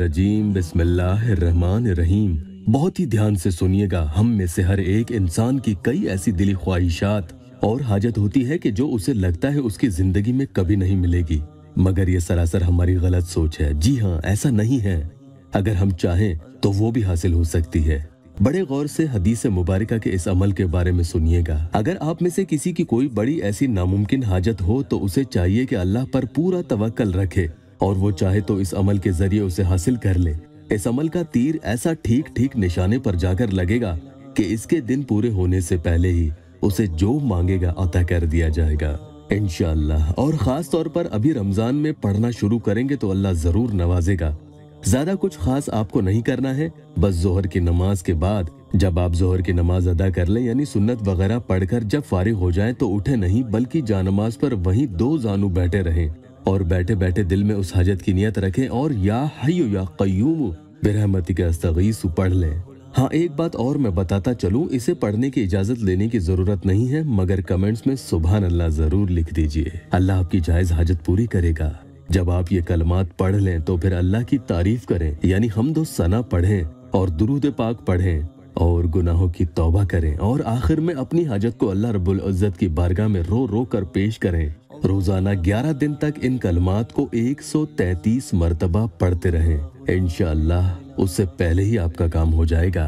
रजीम रहीम बहुत ही ध्यान से सुनिएगा, हम में से हर एक इंसान की कई ऐसी दिली ख्वाहिशात और हाजत होती है कि जो उसे लगता है उसकी ज़िंदगी में कभी नहीं मिलेगी। मगर ये सरासर हमारी गलत सोच है। जी हाँ ऐसा नहीं है। अगर हम चाहें तो वो भी हासिल हो सकती है। बड़े गौर से हदीस मुबारका के इस अमल के बारे में सुनिएगा। अगर आप में से किसी की कोई बड़ी ऐसी नामुमकिन हाजत हो तो उसे चाहिए कि अल्लाह पर पूरा तवक्कल रखे और वो चाहे तो इस अमल के ज़रिए उसे हासिल कर ले। इस अमल का तीर ऐसा ठीक ठीक निशाने पर जाकर लगेगा कि इसके दिन पूरे होने से पहले ही उसे जो मांगेगा अता कर दिया जाएगा। इनशाला और खास तौर पर अभी रमज़ान में पढ़ना शुरू करेंगे तो अल्लाह ज़रूर नवाजेगा। ज़्यादा कुछ खास आपको नहीं करना है, बस जोहर की नमाज़ के बाद जब आप जोहर की नमाज़ अदा कर लें, यानी सुन्नत वगैरह पढ़कर जब फारिग हो जाएँ तो उठे नहीं, बल्कि जानमाज पर वहीं दो जानू बैठे रहें और बैठे बैठे दिल में उस हाजत की नियत रखें और या हयु या कयूम बेरहमती के अस्तगीस पढ़ लें। हाँ एक बात और मैं बताता चलूँ, इसे पढ़ने की इजाज़त लेने की ज़रूरत नहीं है, मगर कमेंट्स में सुबह अल्लाह ज़रूर लिख दीजिए। अल्लाह आपकी जायज़ हाजत पूरी करेगा। जब आप ये कलमात पढ़ लें तो फिर अल्लाह की तारीफ़ करें। यानी हम दो सना पढ़ें और दुरूद पाक पढ़ें और गुनाहों की तौबा करें और आखिर में अपनी हाजत को अल्लाह रब्बुल इज़्ज़त की बारगाह में रो रो कर पेश करें। रोज़ाना 11 दिन तक इन कलमात को 133 मरतबा पढ़ते रहें। इंशाल्लाह उससे पहले ही आपका काम हो जाएगा।